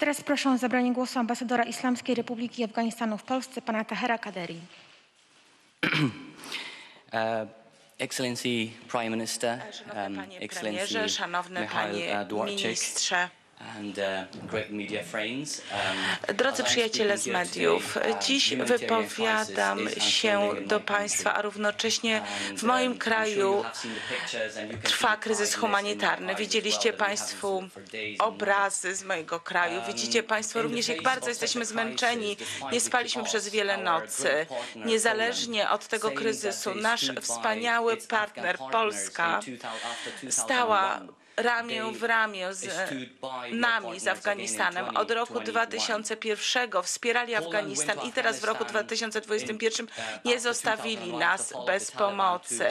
Teraz proszę o zabranie głosu ambasadora Islamskiej Republiki Afganistanu w Polsce, pana Tahera Kaderi. Uh, Excellency Prime Minister, Szanowny um, panie premierze, szanowny Mikhail panie Dworczyk ministrze, uh. Um, Drodzy przyjaciele z mediów, uh, dziś wypowiadam się do państwa, a równocześnie And, w moim um, kraju trwa kryzys humanitarny. Widzieliście Państwo obrazy z mojego kraju. Um, Widzicie Państwo również, jak bardzo jesteśmy zmęczeni. Nie spaliśmy przez wiele nocy. Niezależnie od tego kryzysu, nasz wspaniały partner Polska in 2000 after 2001. stała ramię w ramię z nami, z Afganistanem. Od roku 2021. 2001 wspierali Afganistan i teraz w roku 2021 nie zostawili nas bez pomocy.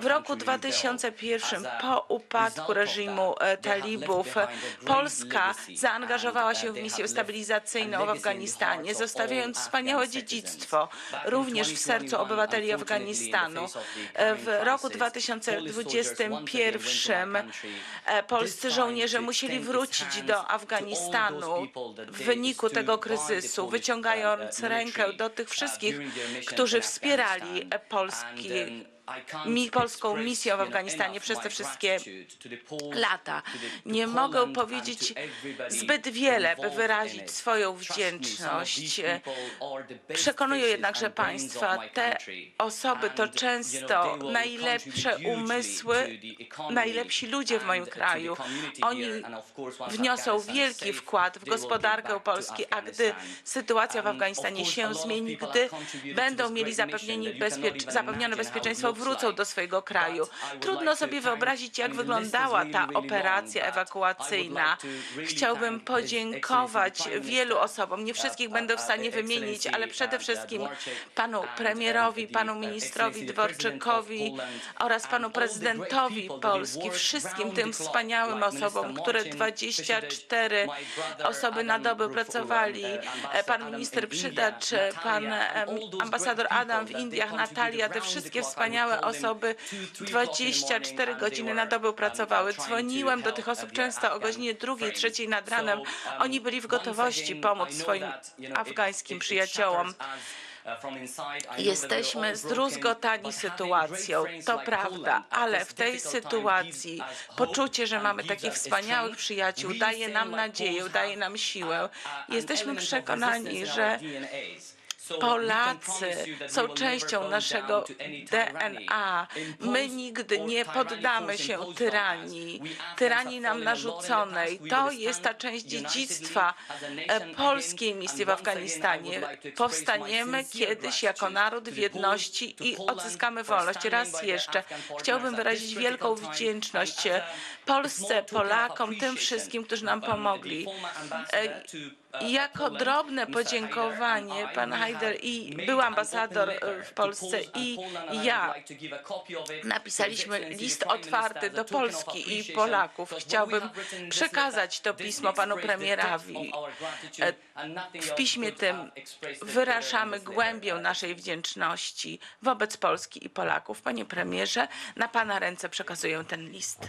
W roku 2001 po upadku reżimu e, talibów Polska zaangażowała się w misję stabilizacyjną w Afganistanie, zostawiając wspaniałe dziedzictwo również w sercu obywateli Afganistanu. W roku 2021 e, polscy żołnierze musieli wrócić do Afganistanu. w wyniku tego kryzysu, wyciągając rękę do tych wszystkich, którzy wspierali e, Polski mi, polską misję w Afganistanie przez te wszystkie lata. Nie mogę powiedzieć zbyt wiele, by wyrazić swoją wdzięczność. Przekonuję jednak, że Państwa, te osoby to często najlepsze umysły, najlepsi ludzie w moim kraju. Oni wniosą wielki wkład w gospodarkę Polski, a gdy sytuacja w Afganistanie się zmieni, gdy będą mieli zapewnione bezpieczeństwo, wrócą do swojego kraju. Trudno sobie wyobrazić, jak wyglądała ta operacja ewakuacyjna. Chciałbym podziękować wielu osobom. Nie wszystkich będę w stanie wymienić, ale przede wszystkim panu premierowi, panu ministrowi Dworczykowi oraz panu prezydentowi Polski, wszystkim tym wspaniałym osobom, które 24 osoby na dobę pracowali. Pan minister Przydacz, pan ambasador Adam w Indiach, Natalia, te wszystkie wspaniałe osoby 24 godziny na dobę pracowały. Dzwoniłem do tych osób często o godzinie drugiej, trzeciej nad ranem. Oni byli w gotowości pomóc swoim afgańskim przyjaciołom. Jesteśmy zdruzgotani sytuacją, to prawda, ale w tej sytuacji poczucie, że mamy takich wspaniałych przyjaciół, daje nam nadzieję, daje nam siłę. Jesteśmy przekonani, że Polacy są częścią naszego DNA. My nigdy nie poddamy się tyranii, tyranii nam narzuconej. To jest ta część dziedzictwa e, polskiej misji w Afganistanie. Powstaniemy kiedyś jako naród w jedności i odzyskamy wolność. Raz jeszcze chciałbym wyrazić wielką wdzięczność Polsce, Polakom, tym wszystkim, którzy nam pomogli. Jako drobne podziękowanie pan Haider i był ambasador e, w Polsce i ja napisaliśmy list otwarty do Polski i Polaków. Chciałbym przekazać to pismo panu premierowi. E, W piśmie tym wyrażamy głębię naszej wdzięczności wobec Polski i Polaków. Panie premierze, na pana ręce przekazuję ten list.